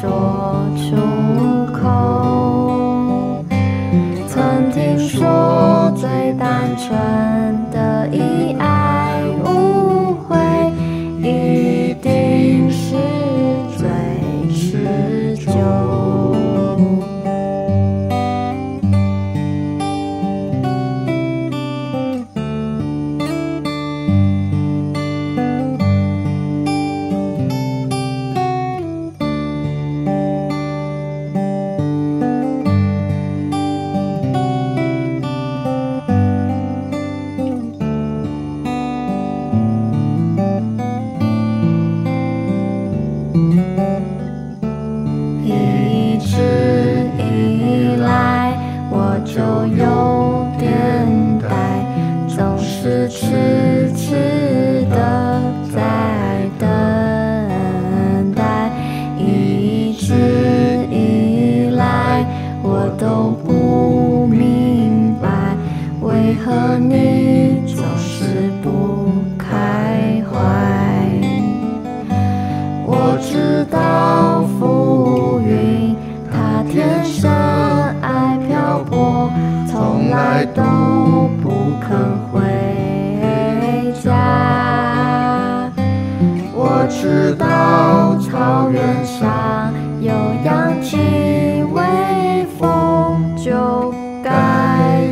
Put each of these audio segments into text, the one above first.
说.痴痴的在等待，一直以来我都不明白，为何你总是不开怀。我知道浮云它天生爱漂泊，从来都草原上有扬起微风就该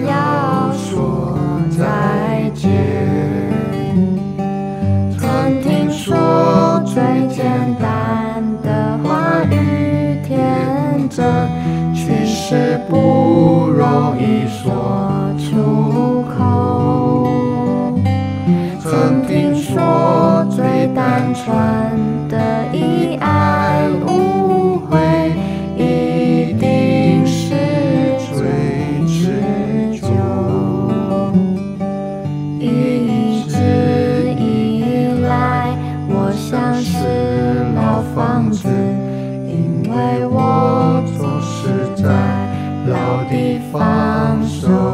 要说再见。曾听说最简单的话语天真其实不容易说。放手。